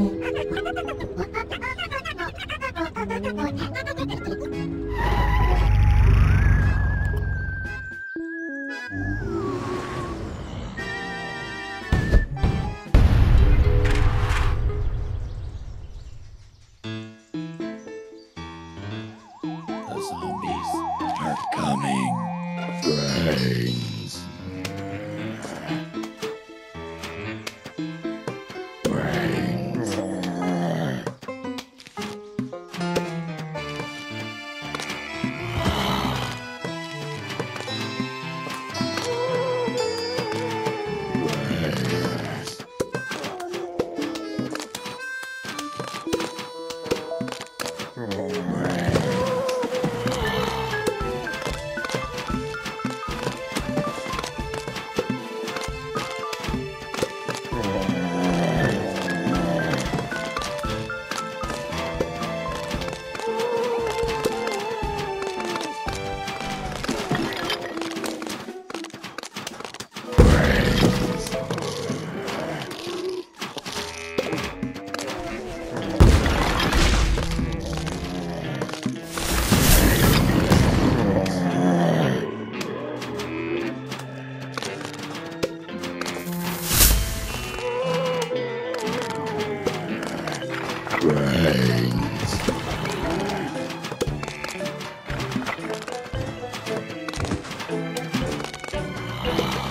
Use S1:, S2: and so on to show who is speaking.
S1: The zombies are coming. Bang. Oh, Brains. Brains. Brains. brains. Ah.